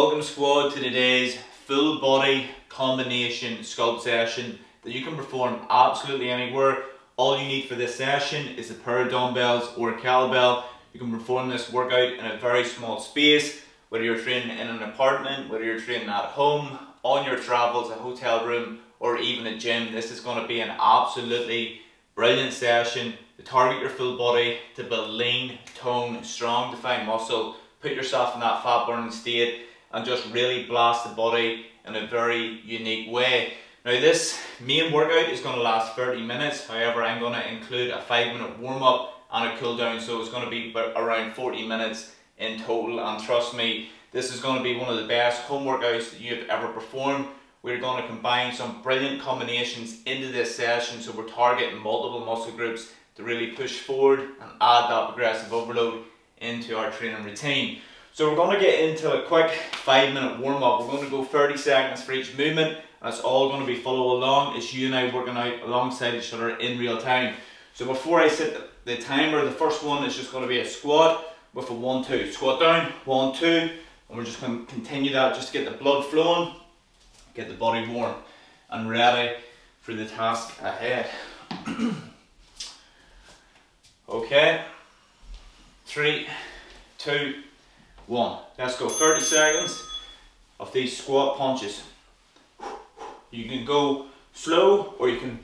Welcome squad to today's full body combination sculpt session that you can perform absolutely anywhere. All you need for this session is a pair of dumbbells or a kettlebell. You can perform this workout in a very small space, whether you're training in an apartment, whether you're training at home, on your travels, a hotel room, or even a gym. This is going to be an absolutely brilliant session to target your full body, to build lean, tone, strong, defined muscle, put yourself in that fat burning state, and just really blast the body in a very unique way. Now this main workout is going to last 30 minutes, however I'm going to include a 5 minute warm up and a cool down so it's going to be around 40 minutes in total and trust me this is going to be one of the best home workouts that you've ever performed. We're going to combine some brilliant combinations into this session so we're targeting multiple muscle groups to really push forward and add that progressive overload into our training routine. So we're going to get into a quick 5 minute warm up. We're going to go 30 seconds for each movement. That's all going to be follow along. It's you and I working out alongside each other in real time. So before I set the, timer, the first one is just going to be a squat with a 1-2. Squat down, 1-2, and we're just going to continue that just to get the blood flowing, get the body warm and ready for the task ahead. okay, three, two, one. Let's go 30 seconds of these squat punches. You can go slow or you can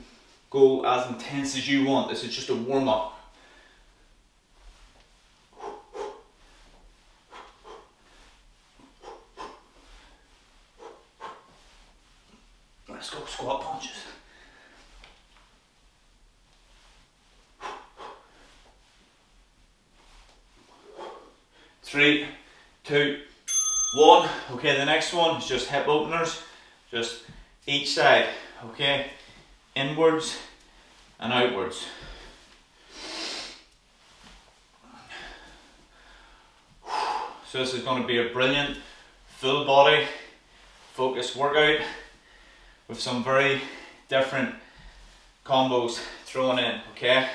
go as intense as you want. This is just a warm up. Let's go squat punches. Three, two, one. Okay, the next one is just hip openers, just each side, okay? Inwards and outwards. So this is going to be a brilliant full body focused workout with some very different combos thrown in, okay?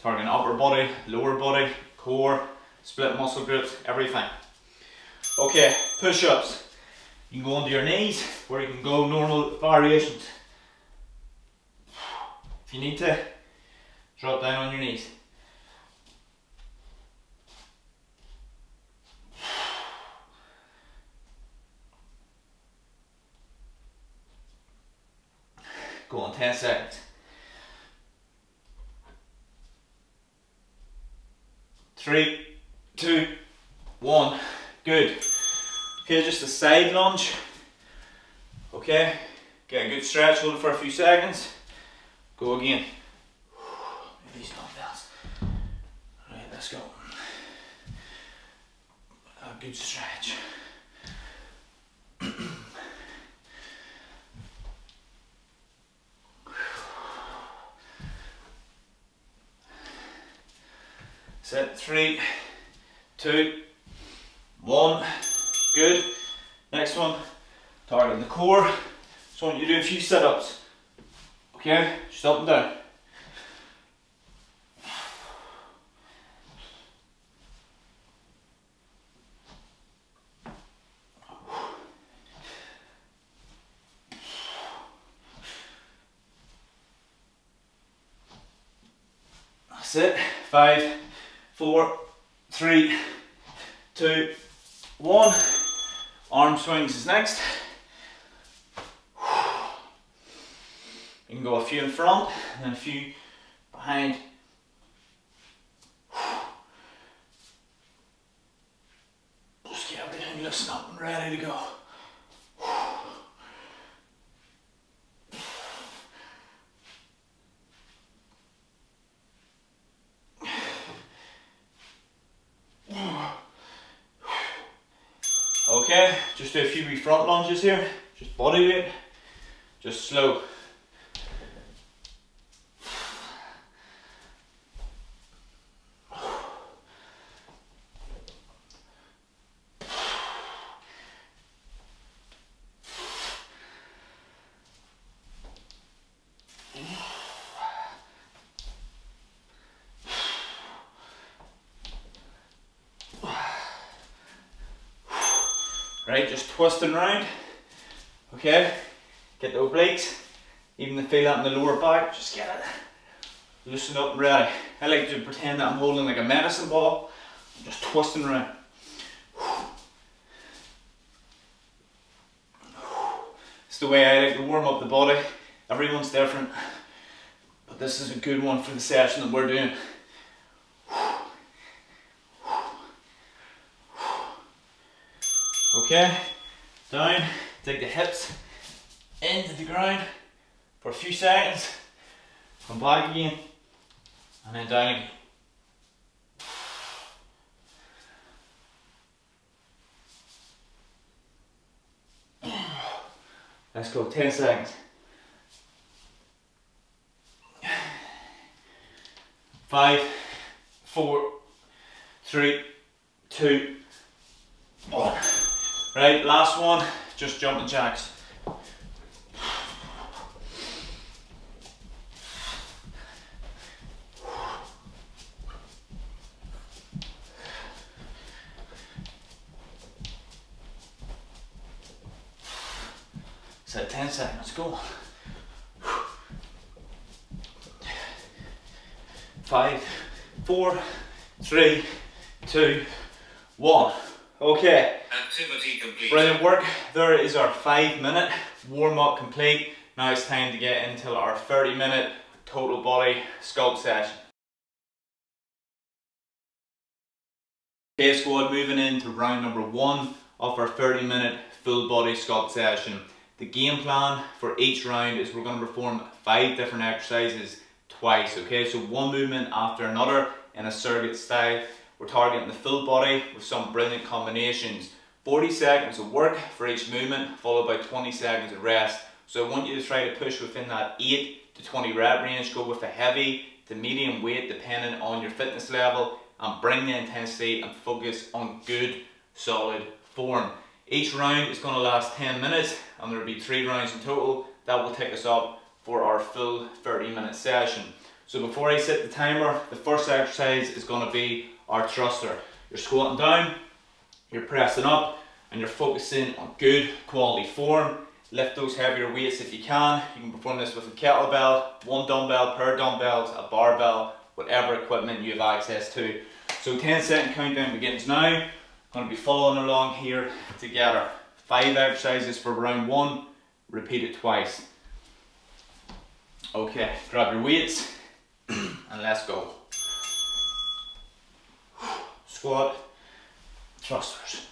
Targeting upper body, lower body, core, split muscle groups, everything. Okay, push-ups. You can go onto your knees, or you can go normal variations. If you need to, drop down on your knees. Go on 10 seconds. Three, two, one. Good. Just a side lunge. Okay, get a good stretch, hold it for a few seconds. Go again. These dumbbells. Right, let's go. A good stretch. Set three, two, one, good. Next one, target the core. So want you to do a few sit-ups. Okay, just up and down. That's it. Five, four, three, two, one. Arm swings is next. You can go a few in front and then a few behind. Just get everything loosened up and ready to go. Okay, just do a few front lunges here, just body weight, just slow. Feel that in the lower back, just get it loosen up ready. I like to pretend that I'm holding like a medicine ball, I'm just twisting around. It's the way I like to warm up the body. Everyone's different, but this is a good one for the session that we're doing. Okay, down, take the hips into the ground for a few seconds, come back again, and then down again. Let's go, 10 seconds. Five, four, three, two, one. Right, last one, just jumping jacks. So 10 seconds, go. Five, four, three, two, one. Okay. Activity complete. Brilliant work. There is our five minute warm up complete. Now it's time to get into our 30 minute total body sculpt session. Okay squad, moving into round number one of our 30 minute full body sculpt session. The game plan for each round is we're going to perform five different exercises twice, okay? So one movement after another in a circuit style. We're targeting the full body with some brilliant combinations. 40 seconds of work for each movement, followed by 20 seconds of rest. So I want you to try to push within that 8 to 20 rep range, go with a heavy to medium weight depending on your fitness level and bring the intensity and focus on good solid form. Each round is going to last 10 minutes and there will be three rounds in total. That will take us up for our full 30 minute session. So before I set the timer, the first exercise is going to be our thruster. You're squatting down, you're pressing up, and you're focusing on good quality form. Lift those heavier weights if you can. You can perform this with a kettlebell, one dumbbell, pair of dumbbells, a barbell, whatever equipment you have access to. So 10 second countdown begins now. I'm going to be following along here together. Five exercises for round one, repeat it twice. Okay, grab your weights and let's go. Squat, thrusters.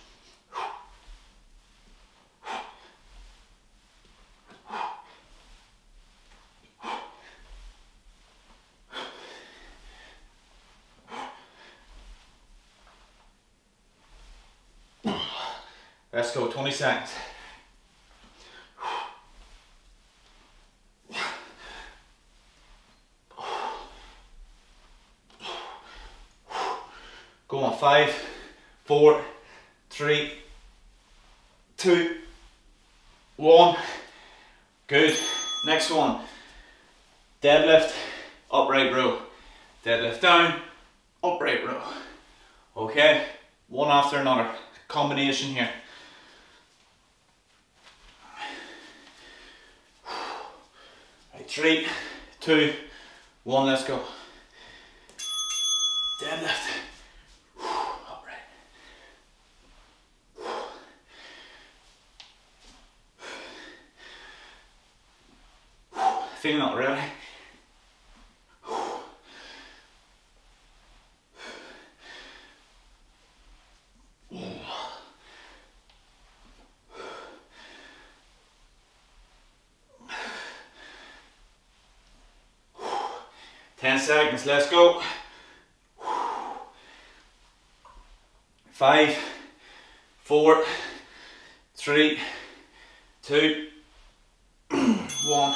Let's go, 20 seconds. On, five, four, three, two, one. Good. Next one. Deadlift, upright row. Deadlift down, upright row. Okay, one after another. Combination here. Three, two, one, let's go. Deadlift. Upright. Feeling that really? Ten seconds, let's go. Five, four, three, two, one.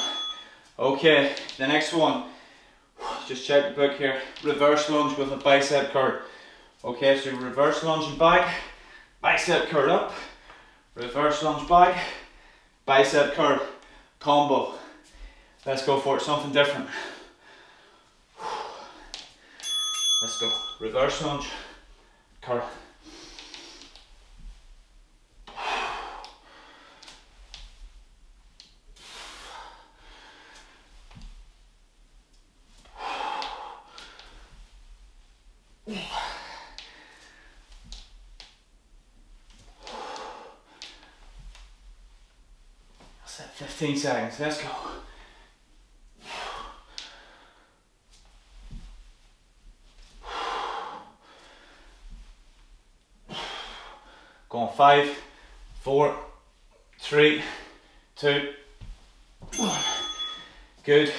Okay, the next one, just check the book here. Reverse lunge with a bicep curl. Okay, so reverse lunge and back, bicep curl up, reverse lunge back, bicep curl, combo. Let's go for it, something different. Let's go. Reverse lunge, curl. That's it, 15 seconds, let's go. Five, four, three, two, one. Good.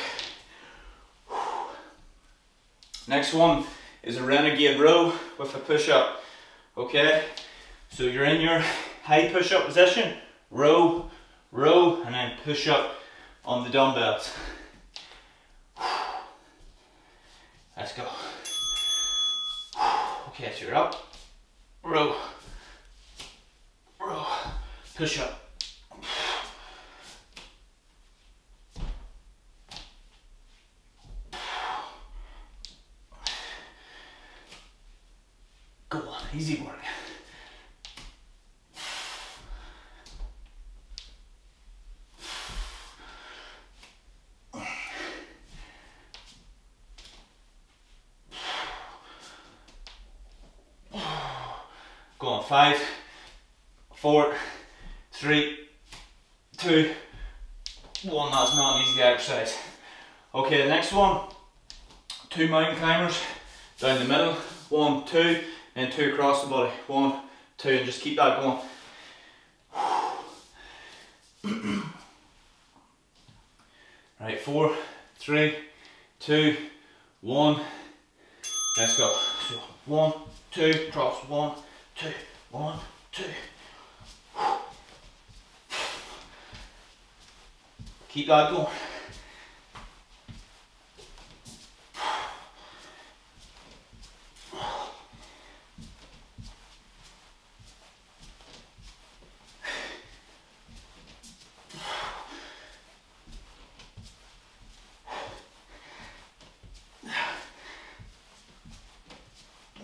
Next one is a renegade row with a push up. Okay, so you're in your high push up position, row, row, and then push up on the dumbbells. Let's go. Okay, so you're up, row, push up. Go on, easy work. Go on, five, four, three, two, one. That's not an easy exercise. Okay, the next one, two mountain climbers down the middle. One, two, and two across the body. One, two, and just keep that going. right, four, three, two, one. Let's go. So one, two, cross, one, two, one, two. That going.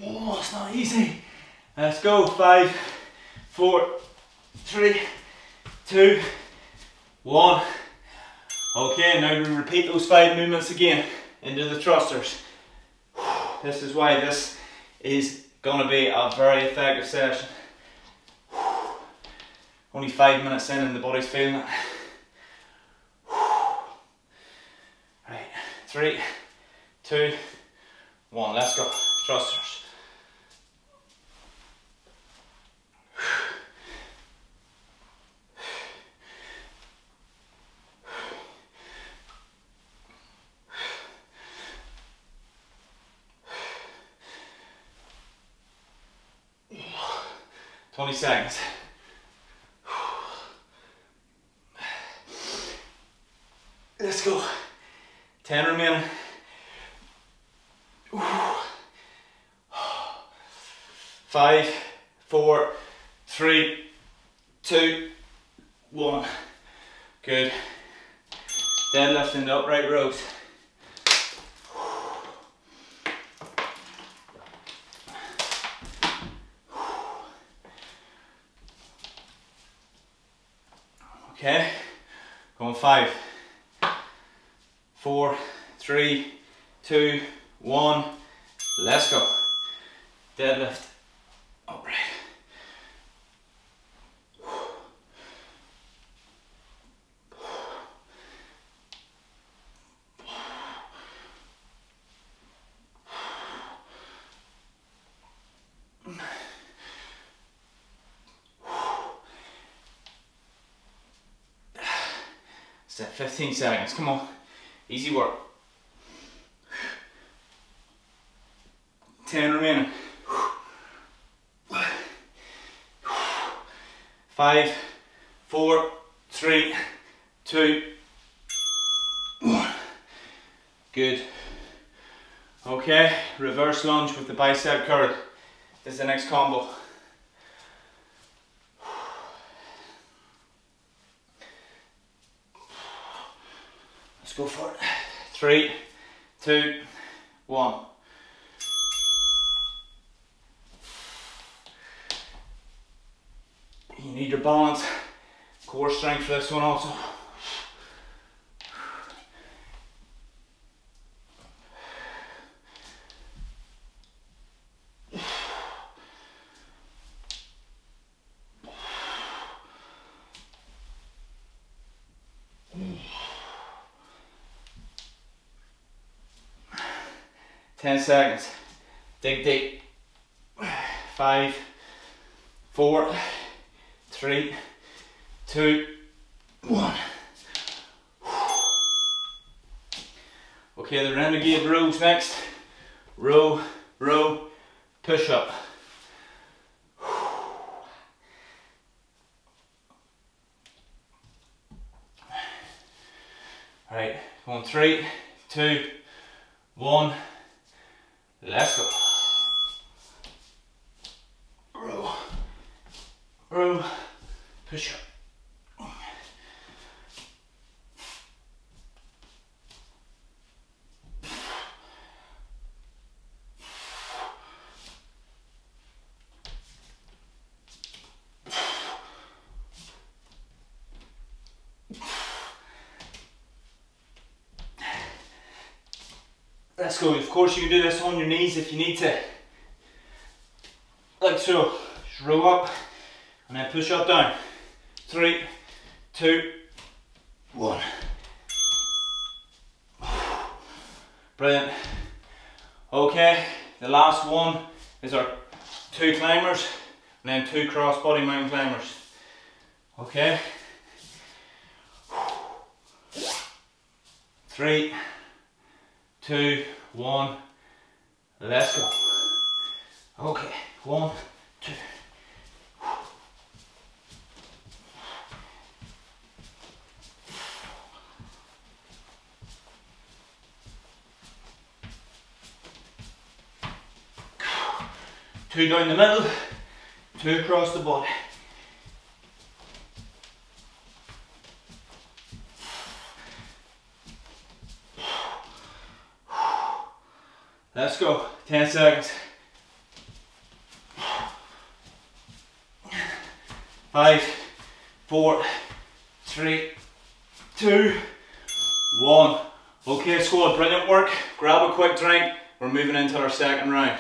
Oh, it's not easy. Let's go. Five, four, three, two, one. Okay, now we repeat those five movements again into the thrusters. This is why this is going to be a very effective session. Only five minutes in and the body's feeling it. Right, three, two, one. Let's go. Thrusters. Twenty seconds. Let's go. Ten remaining. Five, four, three, two, one. Good. Deadlift the upright rows. Okay, going five, four, three, two, one. Let's go. Deadlift upright. Set 15 seconds, come on. Easy work. 10 remaining. Five, four, three, two, one. Good. Okay, reverse lunge with the bicep curl. This is the next combo. Let's go for it. Three, two, one. You need your balance, core strength for this one also. 10 seconds. Dig deep. Five, four, three, two, one. Okay, the renegade rows next. Row, row, push up. Right, on three, two, one, let's go. Row, row, push up. Let's go. Of course, you can do this on your knees if you need to. Like so. Just row up and then push up down. Three, two, one. Brilliant. Okay, the last one is our two climbers and then two crossbody mountain climbers. Okay. Three, two, one. Let's go. Okay, one, two. Two down the middle, two across the body. Let's go. 10 seconds. Five, four, three, two, one. Okay, squad, brilliant work. Grab a quick drink. We're moving into our second round.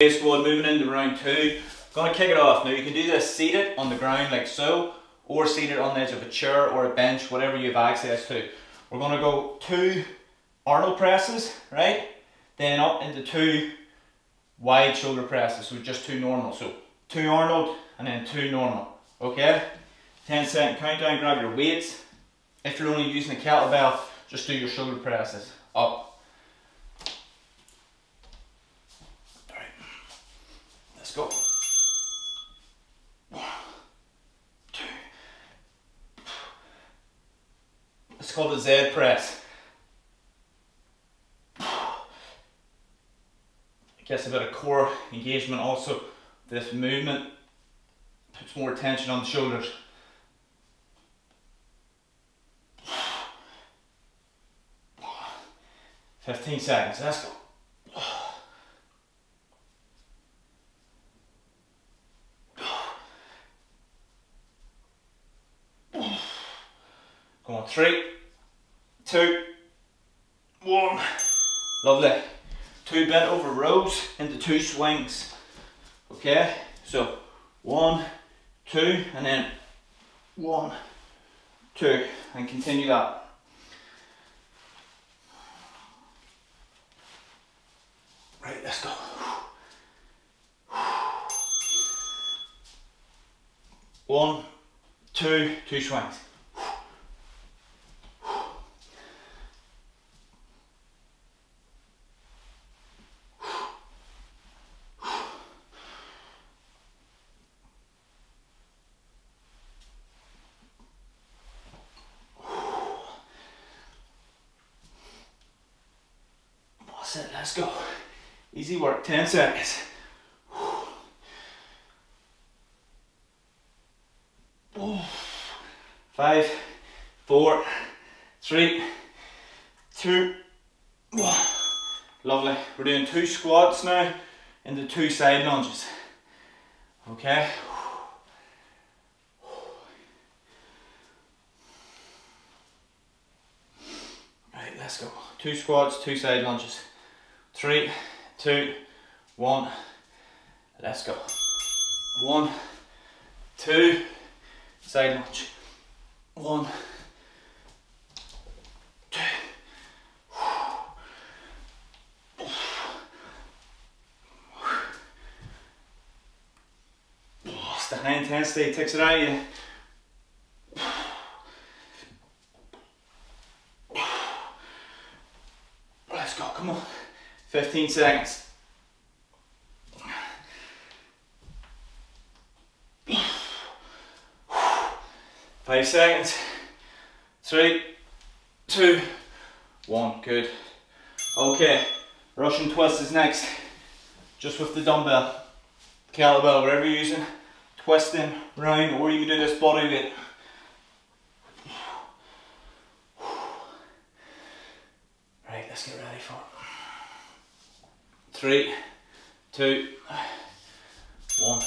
Okay, squad, moving into round two. Gonna kick it off. Now you can do this seated on the ground like so, or seated on the edge of a chair or a bench, whatever you have access to. We're gonna go two Arnold presses, right? Then up into two wide shoulder presses, so just two normal. So two Arnold and then two normal, okay? 10 second countdown, grab your weights. If you're only using a kettlebell, just do your shoulder presses, up. All right, let's go. It's called a Z press. Gets a bit of core engagement also. This movement puts more tension on the shoulders. Fifteen seconds, let's go. Come on, three, two, one. Lovely. Two bent over rows into two swings. Okay, so one, two, and then one, two, and continue that. Right, let's go. One, two, two swings. That's it, let's go. Easy work, 10 seconds. Five, four, three, two, one. Lovely. We're doing two squats now and the two side lunges. Okay. Right, let's go. Two squats, two side lunges. Three, two, one. Let's go. One, two, side lunge. One, two. That high intensity takes it out of you. 15 seconds. Five seconds. Three, two, one. Good. Okay, Russian twist is next. Just with the dumbbell, kettlebell, whatever you're using, twisting round, or you can do this body weight. Right, let's get ready for it. Three, two, one.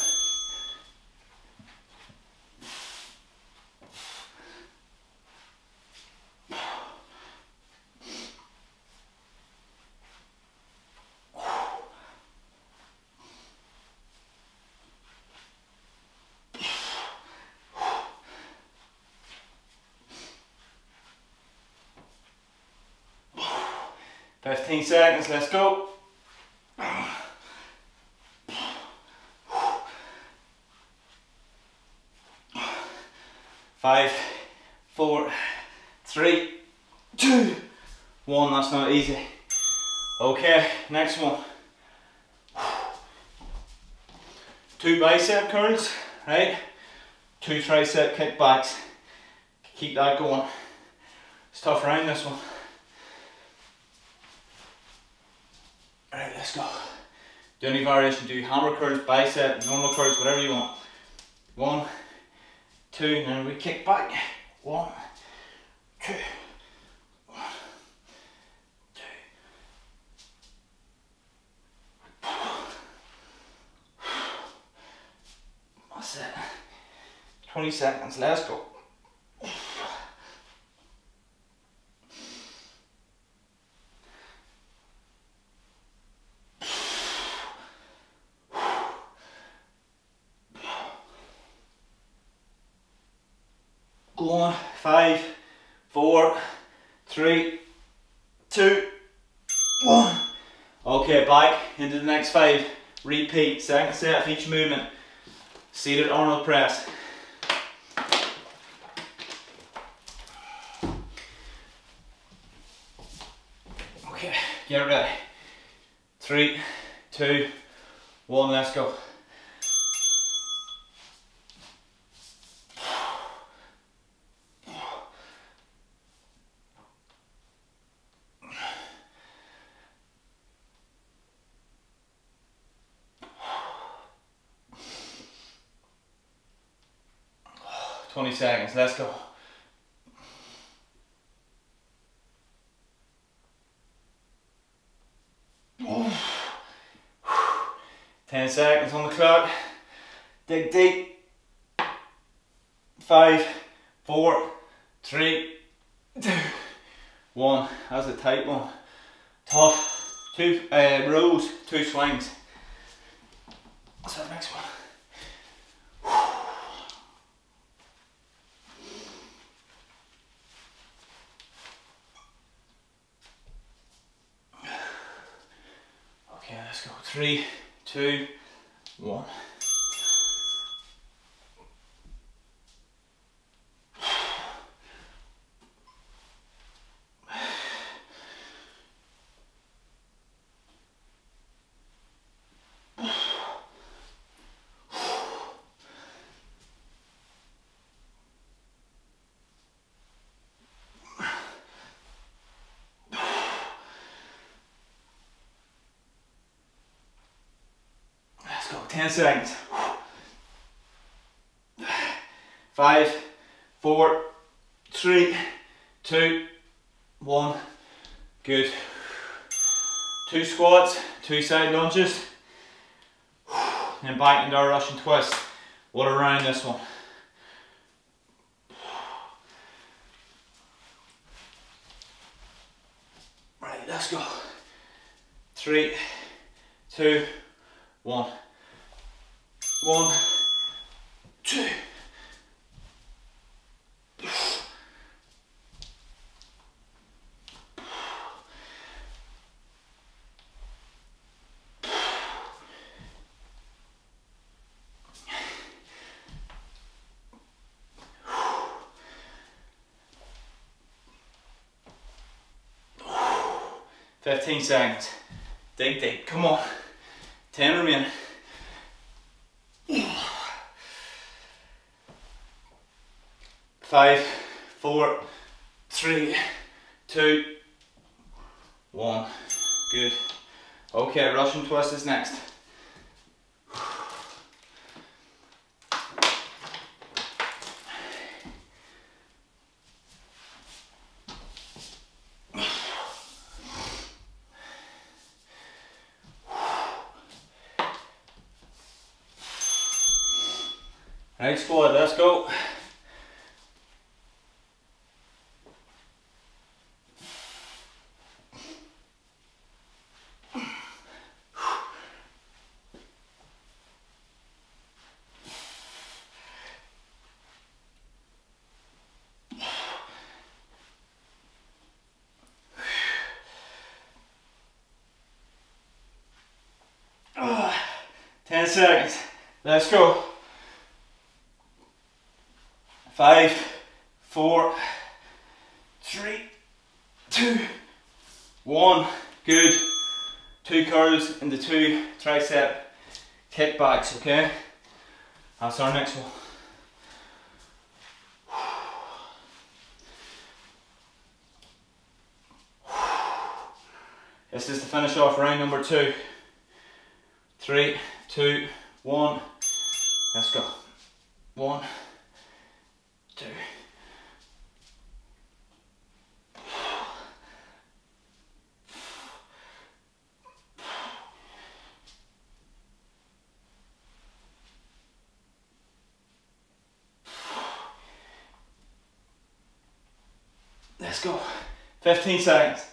Fifteen seconds, let's go. Five, four, three, two, one. That's not easy. Okay, next one. Two curls, right? Two tricep kickbacks. Keep that going. It's tough round this one. Alright, let's go. Do any variation, do hammer curls, bicep, normal curls, whatever you want. One, two, and then we kick back. One, two, That's it. 20 seconds, let's go. Go on, five, four, three, two, one. Okay, back into the next five. Repeat, second set of each movement. Seated Arnold press. Okay, get ready. Three, two, one, let's go. Twenty let's go. Ten seconds on the clock. Dig deep. Five, four, three, two, one. That's a tight one. Tough. Two uh, rows, two swings. So next one. Okay, let's go. Three, two, one. Let's go. 10 seconds. Five, four, three, two, one. Good. Two squats, two side lunges. Then back into our Russian twist. What a round this one. Right, let's go. Three, two, one. One, two. Fifteen seconds. Dig deep. Come on. Ten remaining. Five, four, three, two, one. Good. Okay, Russian twist is next. Right squad, let's go. Ten seconds. Let's go. Five, four, three, two, one. Good. Two curls in the two tricep kickbacks, okay? That's our next one. This is to finish off round number two. Three, two, one. Let's go. One, two. Let's go. 15 seconds.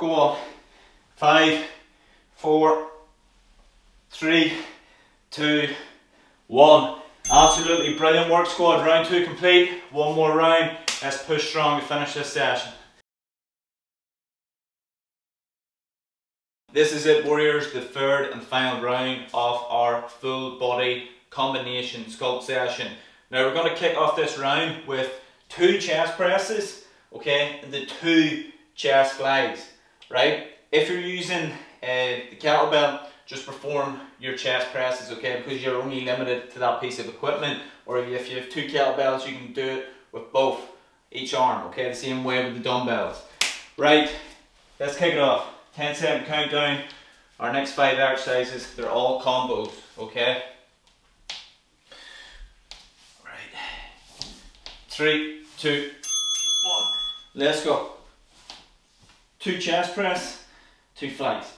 Go on. Five, four, three, two, one. Absolutely brilliant work squad. Round two complete. One more round. Let's push strong to finish this session. This is it warriors, the third and final round of our full body combination sculpt session. Now we're going to kick off this round with two chest presses, okay, and the two chest flags, right? If you're using uh, the kettlebell, just perform your chest presses, okay, because you're only limited to that piece of equipment, or if you have two kettlebells, you can do it with both, each arm, okay, the same way with the dumbbells. Right, let's kick it off. 10 second countdown. Our next five exercises, they're all combos, okay? Right. Three, two, one. Let's go. Two chest press, two flights.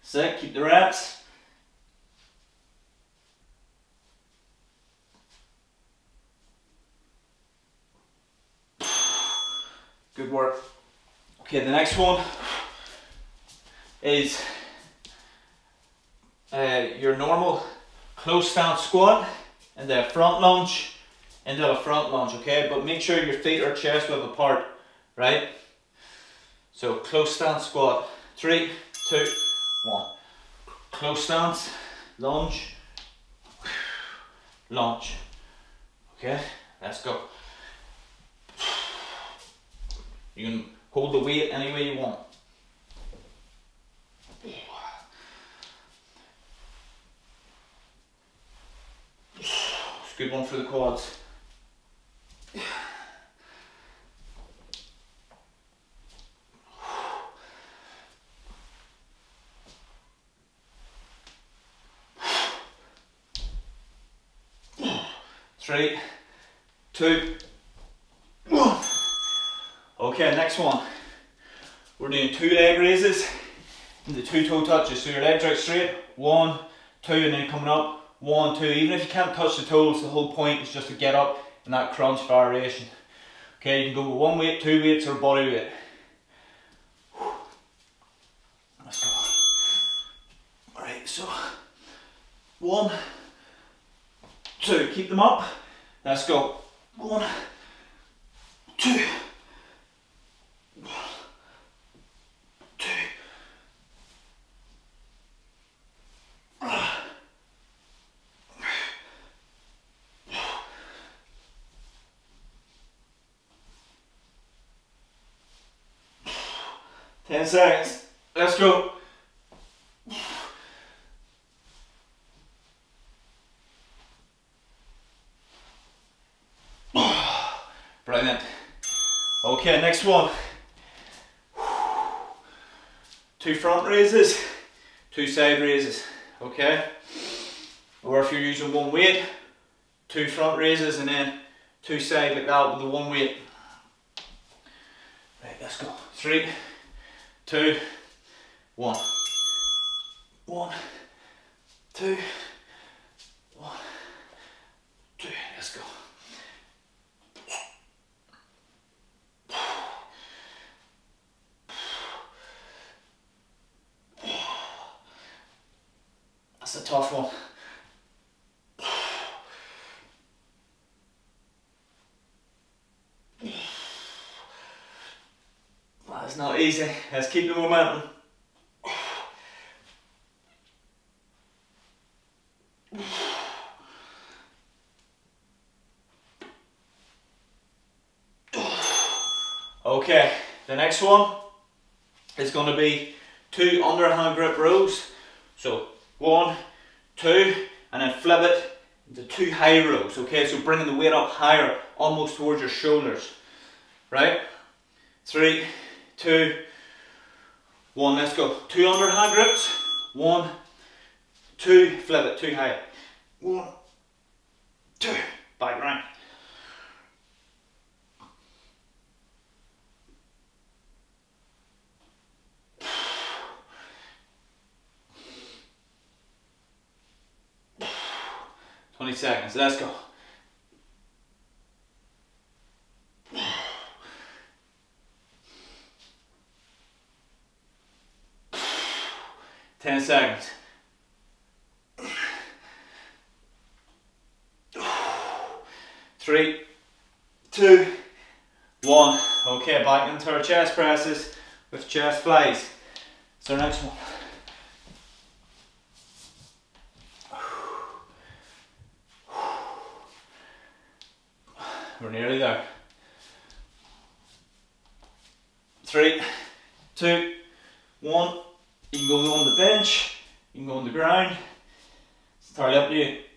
Sick, keep the reps. Good work. Okay, the next one is uh, your normal close stance squat and then front lunge into a front lunge, okay? But make sure your feet are chest width apart, right? So close stance squat, three, two, one. Close stance, lunge, lunge. Okay, let's go. You can hold the weight any way you want. It's a good one for the quads. Three, two, one. Okay, next one. We're doing two leg raises and the two toe touches. So your legs out straight, one, two, and then coming up, one, two. Even if you can't touch the toes, the whole point is just to get up in that crunch variation. Okay, you can go with one weight, two weights, or body weight. Let's go. Alright, so one, two, keep them up. Let's go. One, two, 10 seconds. Let's go. Brilliant. Okay, next one. Two front raises, two side raises, okay? Or if you're using one weight, two front raises and then two side like that with the one weight. Right, let's go. Three, two, one. One, two, one, two. Let's go. That's a tough one. That's not Let's keep the momentum. Okay, the next one is going to be two underhand grip rows. So one, two, and then flip it into two high rows. Okay, so bringing the weight up higher, almost towards your shoulders. Right? Three, two, one. Let's go. Two underhand grips. One, two, flip it, two high. One, two, back round. Twenty seconds. Let's go. Ten seconds. Three, two, one. Okay, back into our chest presses with chest flies. So next one. We're nearly there. Three, two, one. You can go on the bench, you can go on the ground. Entirely up to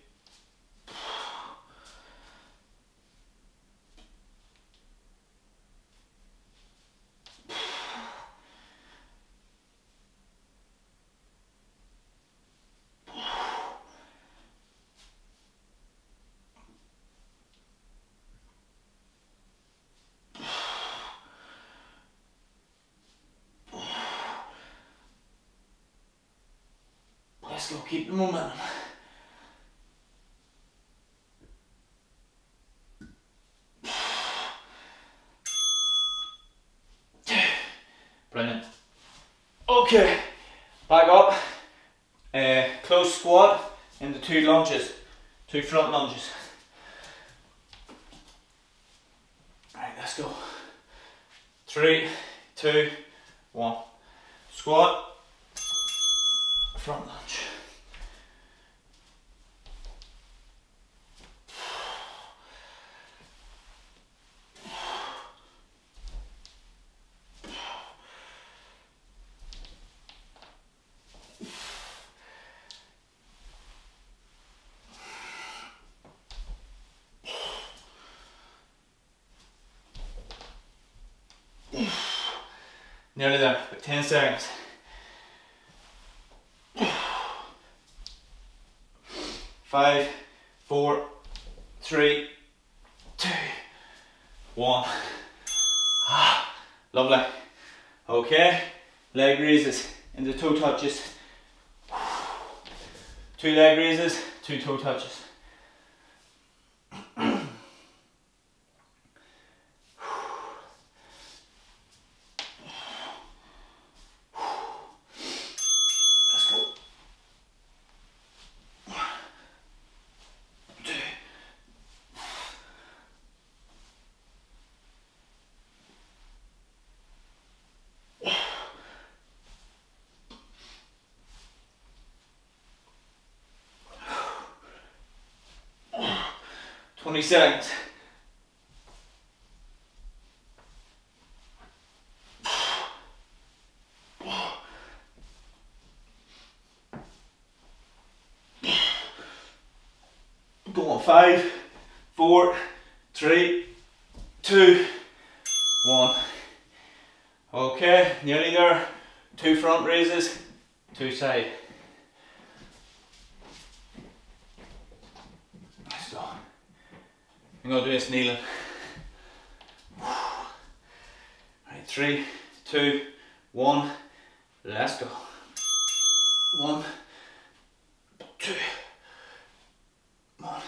Let's go, keep the momentum. Brilliant. Okay, back up. Uh, close squat into two lunges, two front lunges. Right, let's go. Three, two, one. Squat, front lunge. Nearly there, but 10 seconds. Five, four, three, two, one. Ah, lovely. Okay, leg raises into toe touches. Two leg raises, two toe touches. 20 seconds. Go on, five, four, three, two, one. Okay, nearly there. Two front raises, two side. Let's go. I'm gonna do this kneeling. Right, three, two, one. Let's go. One, two, one,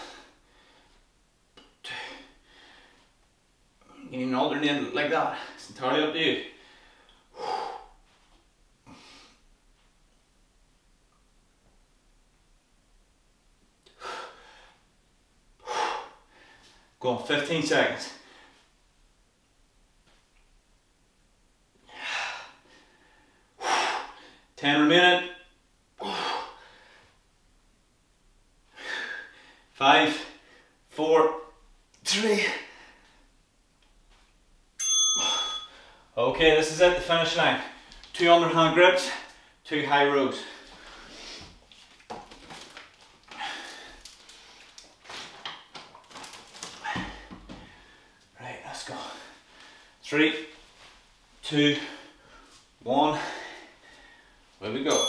two. You can alternate like that. It's entirely up to you. Go on, 15 seconds. Ten remaining. Five, four, three. Okay, this is it, the finish line. Two underhand grips, two high rows. Right, let's go. Three, two, one. Where we go.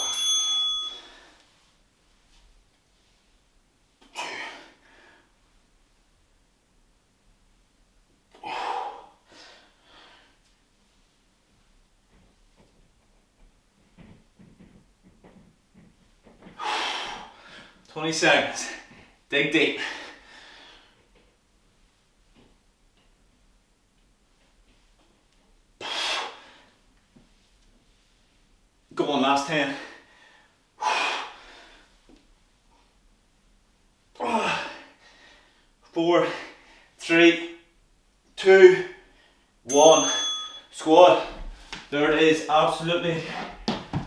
Twenty seconds. Dig deep. Go on, last 10. Four, three, two, one. Squad. There it is, absolutely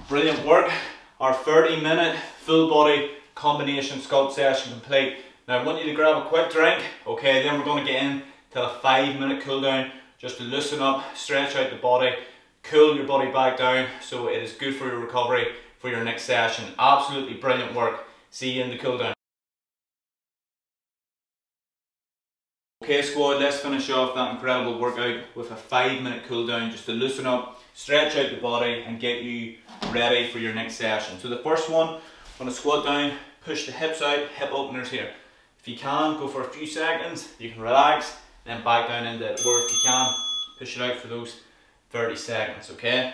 brilliant work. Our 30 minute full body combination sculpt session complete. Now I want you to grab a quick drink, okay, then we're going to get in to a five minute cool down just to loosen up, stretch out the body, cool your body back down so it is good for your recovery for your next session. Absolutely brilliant work. See you in the cool down. Okay squad, let's finish off that incredible workout with a five minute cool down just to loosen up, stretch out the body and get you ready for your next session. So the first one, I'm going to squat down, push the hips out, hip openers here. If you can, go for a few seconds, you can relax, then back down into it. Or if you can, push it out for those 30 seconds, okay?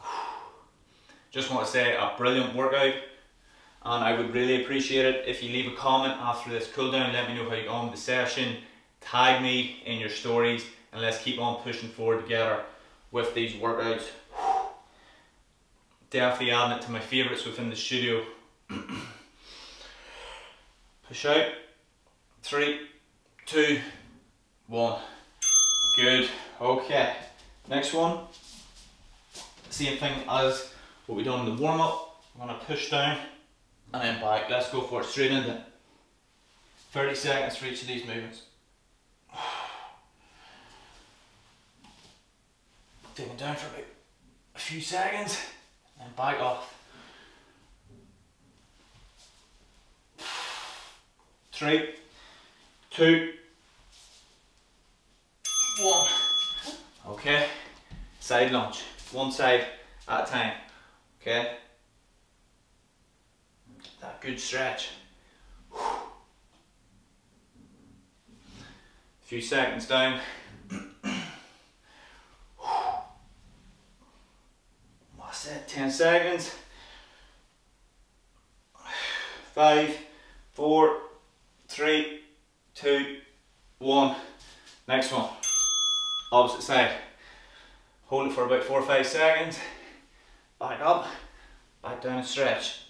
Just want to say a brilliant workout and I would really appreciate it if you leave a comment after this cool down, let me know how you got on the session, tag me in your stories and let's keep on pushing forward together with these workouts. Definitely adding it to my favourites within the studio. Push out. Three, two, one. Good. Okay. Next one. Same thing as what we done in the warm up. I'm gonna push down and then back. Let's go for it. Straight into it. 30 seconds for each of these movements. Taking down for about a few seconds and back off. Three, two, one. Okay, side lunge, one side at a time. Okay, that good stretch. A few seconds down. That's it, 10 seconds. Five, four, three, two, one. Next one. Opposite side. Hold it for about four or five seconds. Back up, back down and stretch.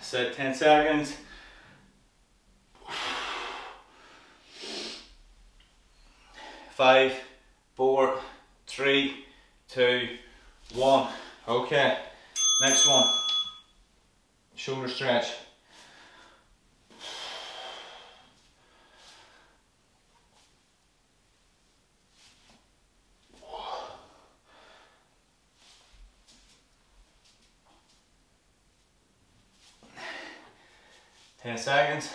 Set 10 seconds. Five, four, three, two, one. Okay, next one. Shoulder stretch. Ten seconds.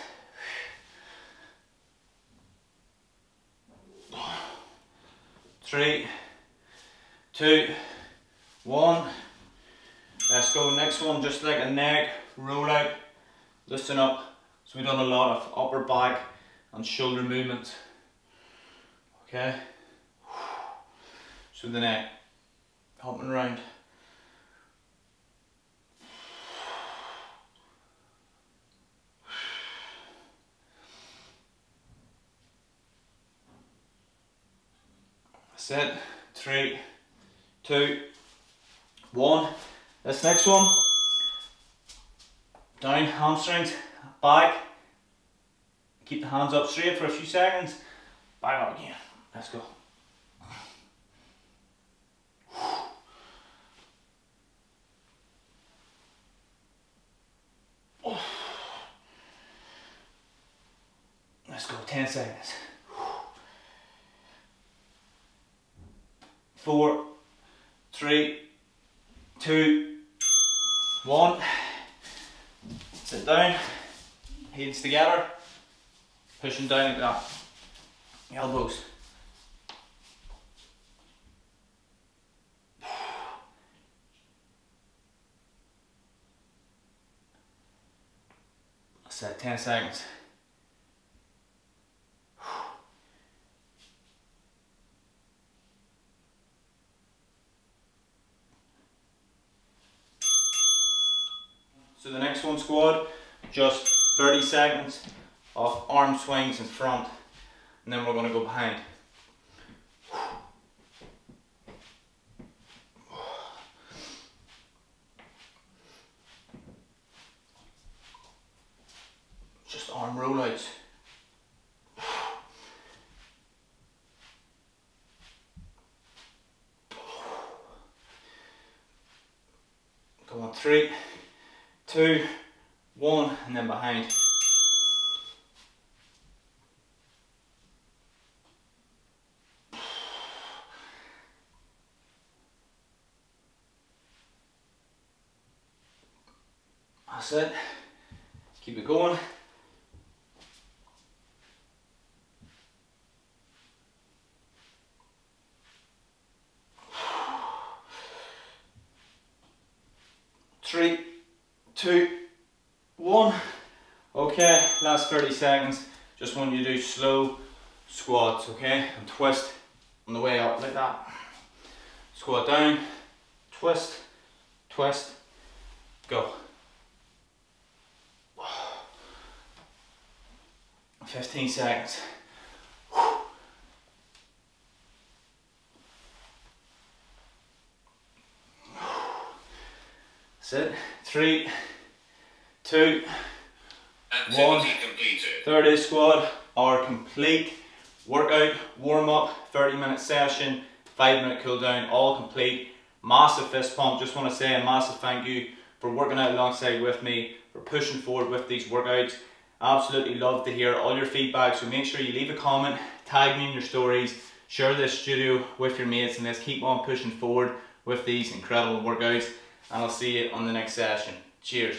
Three, two, one. Let's go. Next one, just like a neck roll out, listen up. So we've done a lot of upper back and shoulder movements. Okay. So the neck, hopping around. Set, three, two, one. This next one, down, hamstrings, back. Keep the hands up straight for a few seconds. Back up again. Let's go. Let's go, 10 seconds. Four, three, two, one. Sit down, heels together, pushing down like that. Elbows. Set 10 seconds. The next one squad, just 30 seconds of arm swings in front and then we're going to go behind. Just arm rollouts. Go on, three two, one, and then behind. That's it. Keep it going. Three, two, one. Okay, last 30 seconds. Just want you to do slow squats, okay? And twist on the way up like that. Squat down, twist, twist, go. 15 seconds. Sit. Three, two, one. Third is squad or complete workout, warm up, 30 minute session, five minute cool down, all complete. Massive fist pump. Just want to say a massive thank you for working out alongside with me, for pushing forward with these workouts. Absolutely love to hear all your feedback. So make sure you leave a comment, tag me in your stories, share this studio with your mates, and let's keep on pushing forward with these incredible workouts and I'll see you on the next session. Cheers.